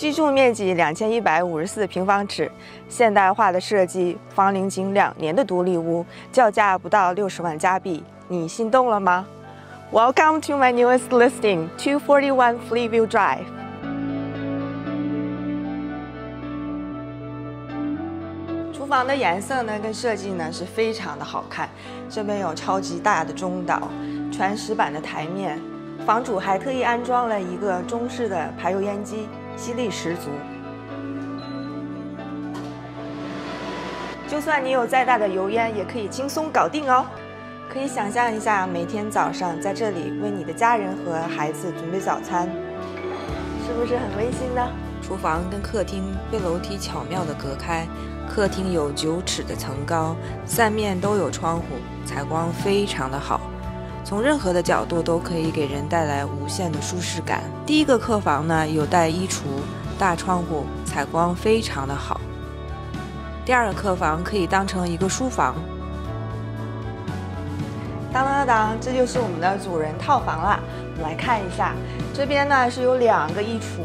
居住面积两千一百五十四平方尺，现代化的设计，房龄仅两年的独立屋，叫价不到六十万加币，你心动了吗？Welcome to my newest listing, 241 Fleeview Drive. 厨房的颜色呢，跟设计呢是非常的好看。这边有超级大的中岛，全石板的台面，房主还特意安装了一个中式的排油烟机。吸力十足，就算你有再大的油烟，也可以轻松搞定哦。可以想象一下，每天早上在这里为你的家人和孩子准备早餐，是不是很温馨呢？厨房跟客厅被楼梯巧妙地隔开，客厅有九尺的层高，三面都有窗户，采光非常的好。从任何的角度都可以给人带来无限的舒适感。第一个客房呢，有带衣橱，大窗户，采光非常的好。第二个客房可以当成一个书房。当当当，这就是我们的主人套房啦。我们来看一下，这边呢是有两个衣橱，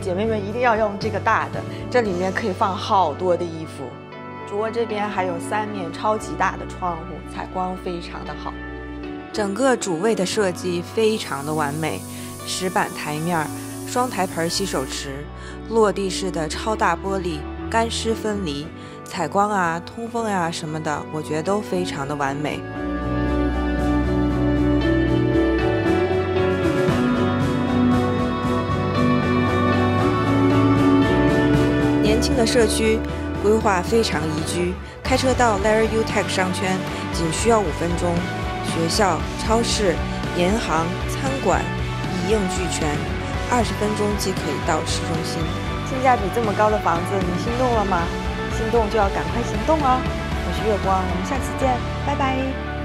姐妹们一定要用这个大的，这里面可以放好多的衣服。主卧这边还有三面超级大的窗户，采光非常的好。整个主卫的设计非常的完美，石板台面、双台盆洗手池、落地式的超大玻璃、干湿分离、采光啊、通风呀什么的，我觉得都非常的完美。年轻的社区规划非常宜居，开车到 Larry Utech 商圈仅需要五分钟。学校、超市、银行、餐馆一应俱全，二十分钟即可以到市中心。性价比这么高的房子，你心动了吗？心动就要赶快行动哦！我是月光，我们下次见，拜拜。